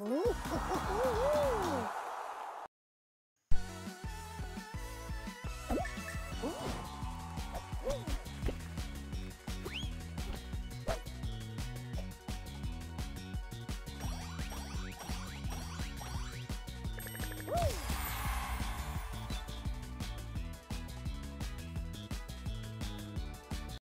오.